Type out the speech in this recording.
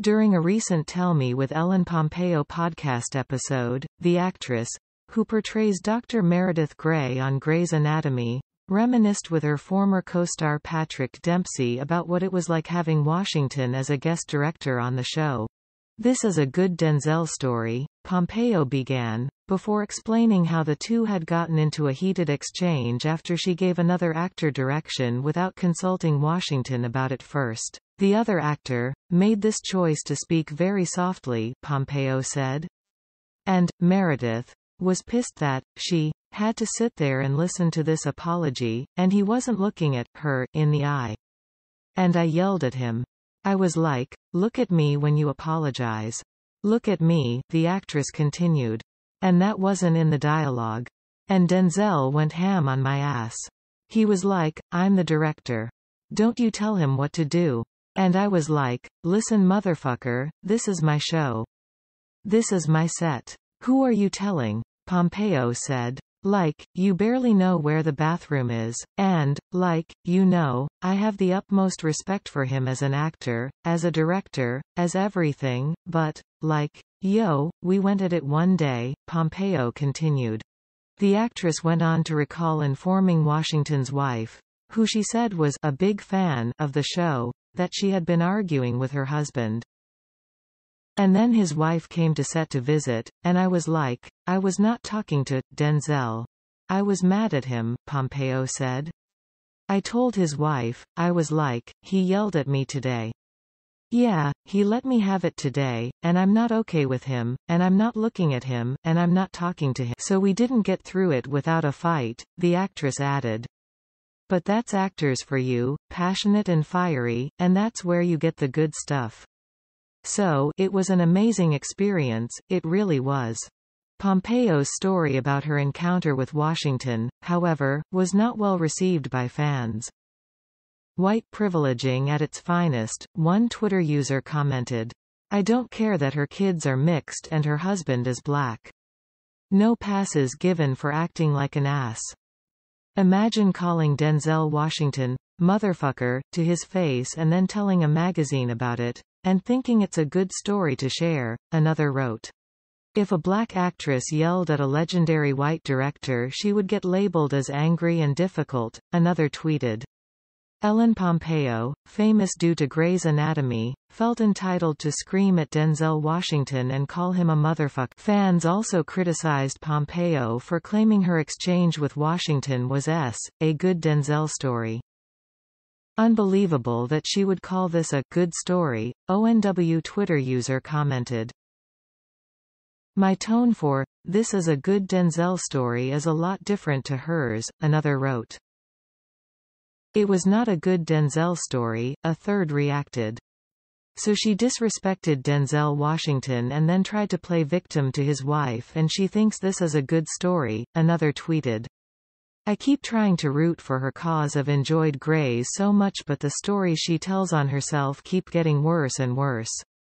During a recent Tell Me with Ellen Pompeo podcast episode, the actress, who portrays Dr. Meredith Grey on Grey's Anatomy, reminisced with her former co-star Patrick Dempsey about what it was like having Washington as a guest director on the show. This is a good Denzel story, Pompeo began, before explaining how the two had gotten into a heated exchange after she gave another actor direction without consulting Washington about it first. The other actor, made this choice to speak very softly, Pompeo said. And, Meredith, was pissed that, she, had to sit there and listen to this apology, and he wasn't looking at her in the eye. And I yelled at him. I was like, look at me when you apologize. Look at me, the actress continued. And that wasn't in the dialogue. And Denzel went ham on my ass. He was like, I'm the director. Don't you tell him what to do. And I was like, listen motherfucker, this is my show. This is my set. Who are you telling? Pompeo said. Like, you barely know where the bathroom is, and, like, you know, I have the utmost respect for him as an actor, as a director, as everything, but, like, yo, we went at it one day, Pompeo continued. The actress went on to recall informing Washington's wife, who she said was a big fan of the show, that she had been arguing with her husband. And then his wife came to set to visit, and I was like, I was not talking to Denzel. I was mad at him, Pompeo said. I told his wife, I was like, he yelled at me today. Yeah, he let me have it today, and I'm not okay with him, and I'm not looking at him, and I'm not talking to him. So we didn't get through it without a fight, the actress added. But that's actors for you, passionate and fiery, and that's where you get the good stuff. So, it was an amazing experience, it really was. Pompeo's story about her encounter with Washington, however, was not well received by fans. White privileging at its finest, one Twitter user commented. I don't care that her kids are mixed and her husband is black. No passes given for acting like an ass. Imagine calling Denzel Washington, motherfucker, to his face and then telling a magazine about it. And thinking it's a good story to share, another wrote. If a black actress yelled at a legendary white director she would get labeled as angry and difficult, another tweeted. Ellen Pompeo, famous due to Grey's Anatomy, felt entitled to scream at Denzel Washington and call him a motherfucker. Fans also criticized Pompeo for claiming her exchange with Washington was s. a good Denzel story. Unbelievable that she would call this a good story, ONW Twitter user commented. My tone for, this is a good Denzel story is a lot different to hers, another wrote. It was not a good Denzel story, a third reacted. So she disrespected Denzel Washington and then tried to play victim to his wife and she thinks this is a good story, another tweeted. I keep trying to root for her cause of enjoyed Greys so much but the stories she tells on herself keep getting worse and worse.